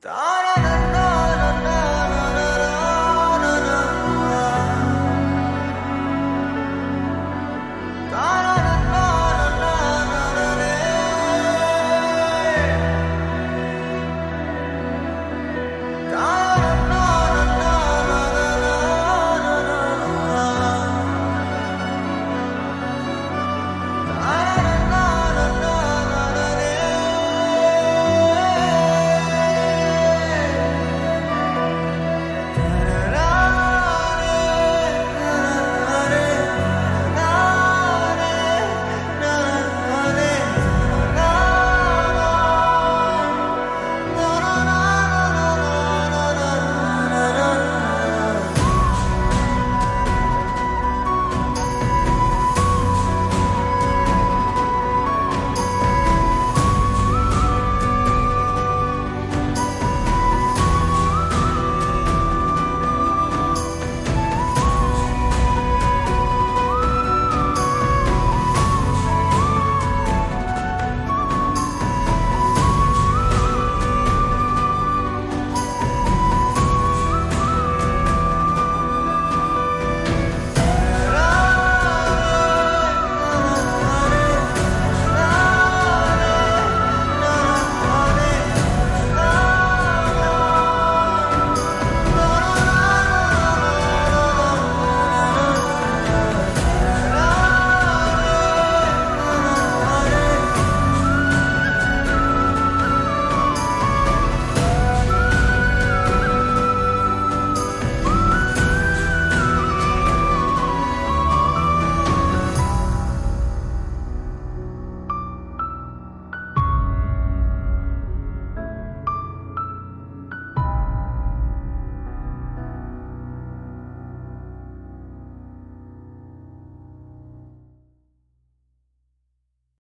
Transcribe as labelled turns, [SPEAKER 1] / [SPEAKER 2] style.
[SPEAKER 1] Donald!